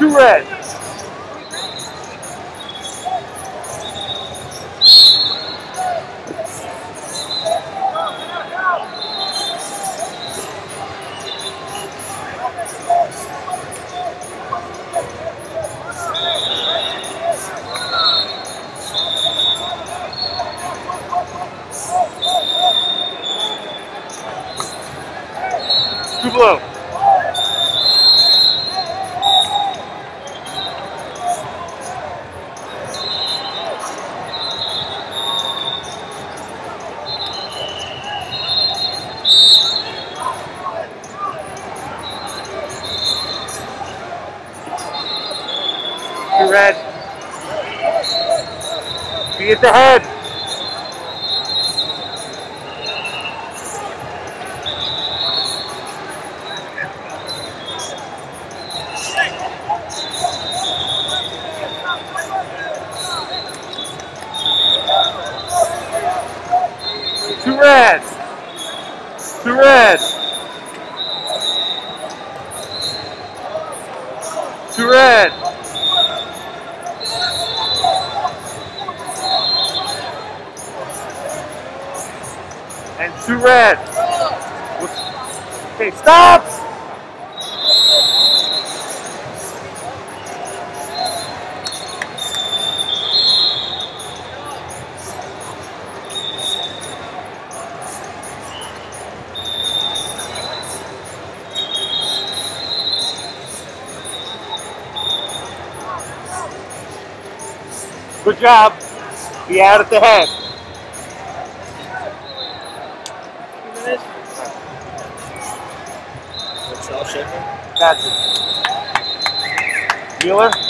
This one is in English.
Two red. Blue. Two red. Be at the head. Two red. Two red. Two red. And two red. Okay, stop! Good job. Be out at the head. That's it. Mueller?